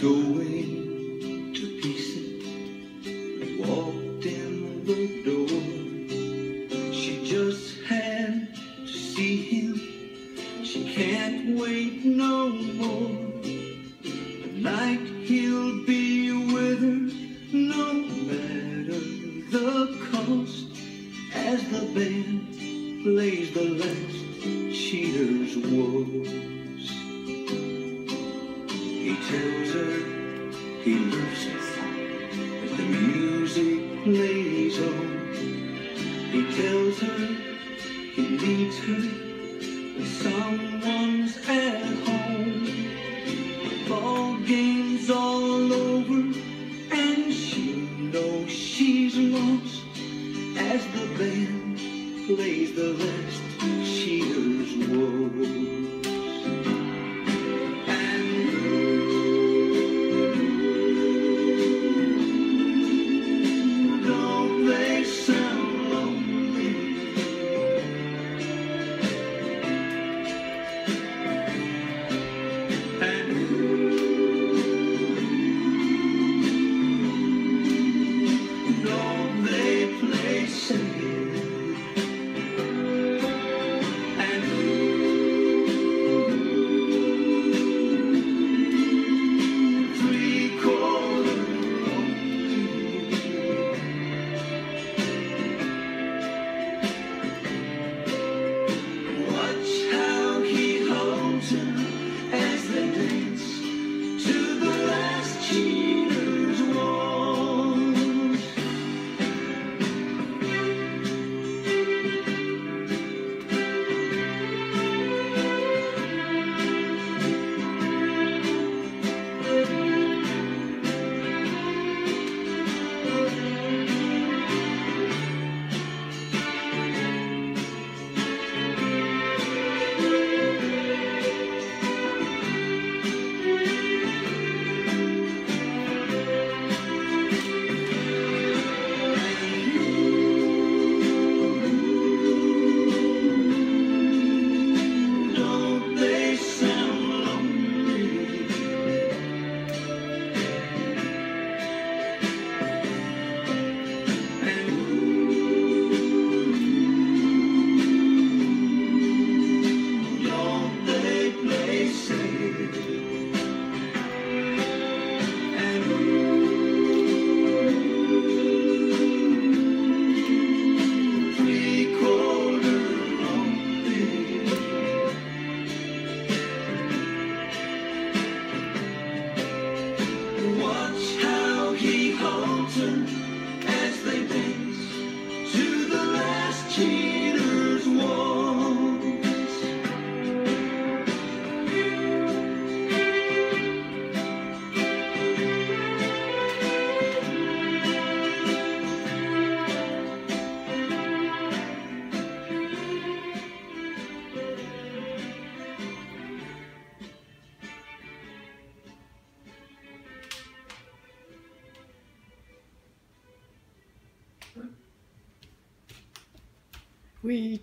going to pieces. Walked in the door. She just had to see him. She can't wait no more. Tonight he'll be with her, no matter the cost. As the band plays the last cheater's waltz. He tells he loves her as the music plays on. He tells her he needs her when someone's at home. The ball game's all over and she knows she's lost as the band plays the last cheater's waltz. Holds We